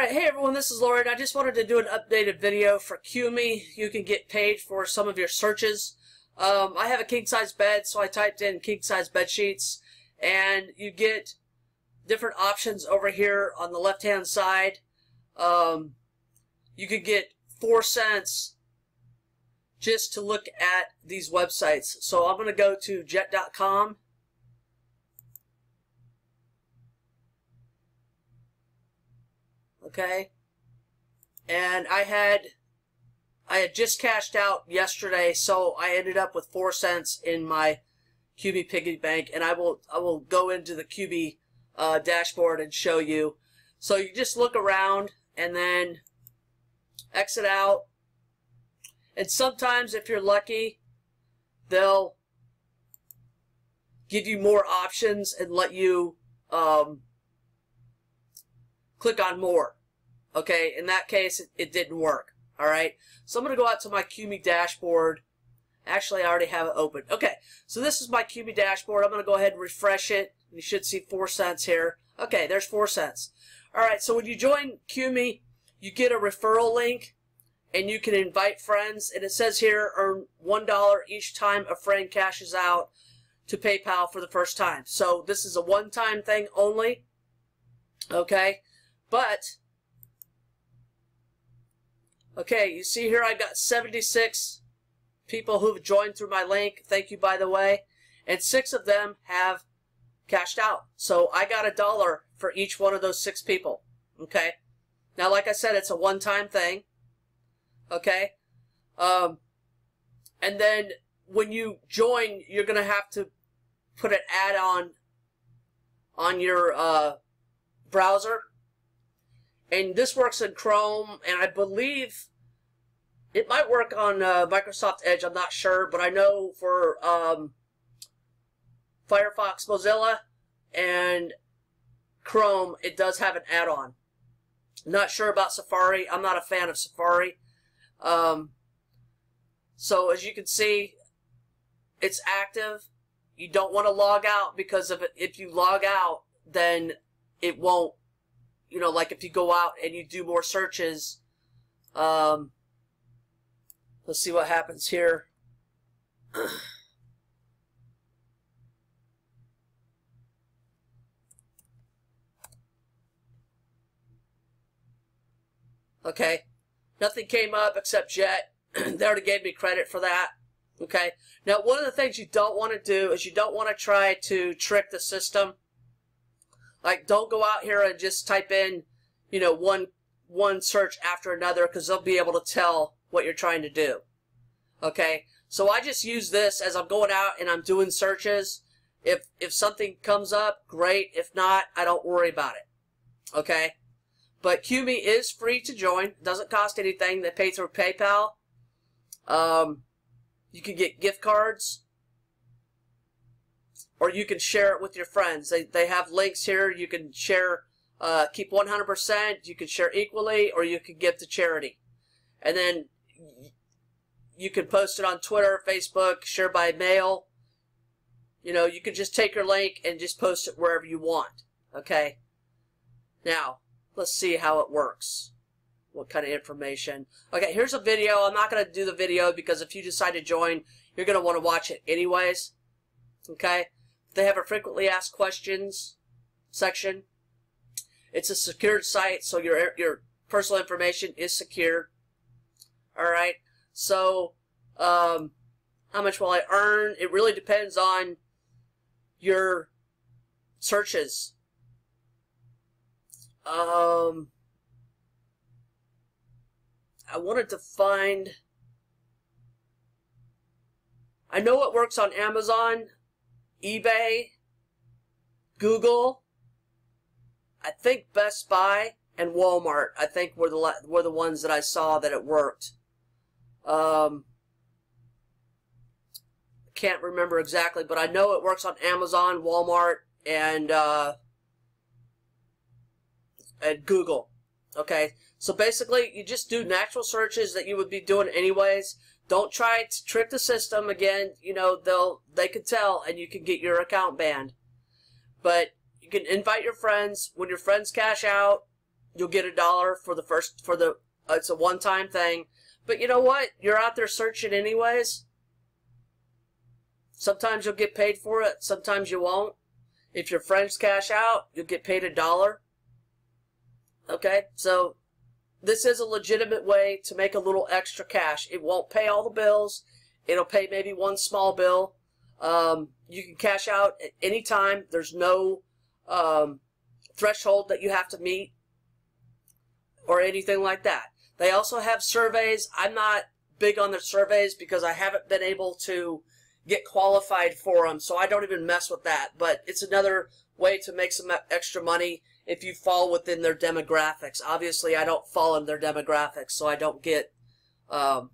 Alright, hey everyone, this is Lori. I just wanted to do an updated video for Qmee. You can get paid for some of your searches. Um, I have a king size bed, so I typed in king size bed sheets, and you get different options over here on the left hand side. Um, you could get four cents just to look at these websites. So I'm going to go to jet.com okay? And I had I had just cashed out yesterday, so I ended up with four cents in my Qmee piggy bank, and I will I will go into the Qmee uh, dashboard and show you. So you just look around and then exit out. And sometimes, if you're lucky, they'll give you more options and let you um, click on more. Okay, in that case, it, it didn't work. All right, so I'm going to go out to my Qmee dashboard. Actually, I already have it open. Okay, so this is my Qmee dashboard. I'm going to go ahead and refresh it. You should see 4 cents here. Okay, there's 4 cents. All right, so when you join Qmee, you get a referral link, and you can invite friends. And it says here, earn $1 each time a friend cashes out to PayPal for the first time. So this is a one-time thing only. Okay, but Okay, you see here I got 76 people who've joined through my link. Thank you, by the way. And six of them have cashed out. So I got a dollar for each one of those six people. Okay. Now, like I said, it's a one-time thing. Okay. Um, and then when you join, you're going to have to put an add-on on your uh, browser and this works in Chrome, and I believe it might work on uh, Microsoft Edge. I'm not sure, but I know for um, Firefox, Mozilla, and Chrome, it does have an add-on. Not sure about Safari. I'm not a fan of Safari. Um, so as you can see, it's active. You don't want to log out because of it. If you log out, then it won't you know, like if you go out and you do more searches, um, let's see what happens here. okay, nothing came up except Jet. they already gave me credit for that. Okay, now one of the things you don't want to do is you don't want to try to trick the system like, don't go out here and just type in, you know, one one search after another because they'll be able to tell what you're trying to do. Okay, so I just use this as I'm going out and I'm doing searches. If if something comes up, great. If not, I don't worry about it. Okay, but Qmee is free to join. It doesn't cost anything. They pay through PayPal. Um, you can get gift cards or you can share it with your friends. They, they have links here. You can share, uh, keep 100%, you can share equally, or you can give to charity. And then you can post it on Twitter, Facebook, share by mail. You know, you can just take your link and just post it wherever you want. Okay? Now, let's see how it works. What kind of information. Okay, here's a video. I'm not going to do the video because if you decide to join, you're going to want to watch it anyways. Okay? They have a frequently asked questions section. It's a secured site, so your your personal information is secure. All right. So, um, how much will I earn? It really depends on your searches. Um, I wanted to find. I know it works on Amazon eBay, Google, I think Best Buy and Walmart. I think were the were the ones that I saw that it worked. Um, can't remember exactly, but I know it works on Amazon, Walmart, and uh, and Google. Okay, so basically, you just do natural searches that you would be doing anyways. Don't try to trick the system again. You know they'll they can tell, and you can get your account banned. But you can invite your friends. When your friends cash out, you'll get a dollar for the first for the it's a one-time thing. But you know what? You're out there searching anyways. Sometimes you'll get paid for it, sometimes you won't. If your friends cash out, you'll get paid a dollar. Okay? So this is a legitimate way to make a little extra cash. It won't pay all the bills. It'll pay maybe one small bill. Um, you can cash out at any time. There's no um, threshold that you have to meet or anything like that. They also have surveys. I'm not big on the surveys because I haven't been able to get qualified for them, so I don't even mess with that. But it's another way to make some extra money if you fall within their demographics. Obviously, I don't fall in their demographics, so I don't get um,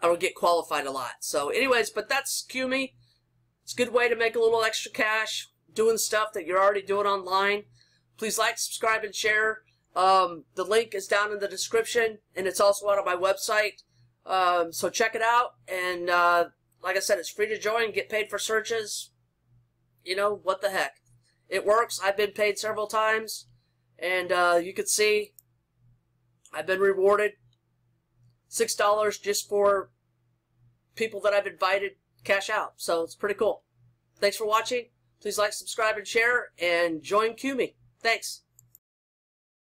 I don't get qualified a lot. So, anyways, but that's Qmee. It's a good way to make a little extra cash doing stuff that you're already doing online. Please like, subscribe, and share. Um, the link is down in the description, and it's also out on my website. Um, so check it out. And uh, like I said, it's free to join. Get paid for searches. You know what the heck? It works. I've been paid several times, and uh, you can see I've been rewarded six dollars just for people that I've invited cash out. So it's pretty cool. Thanks for watching. Please like, subscribe, and share, and join Qmee. Thanks.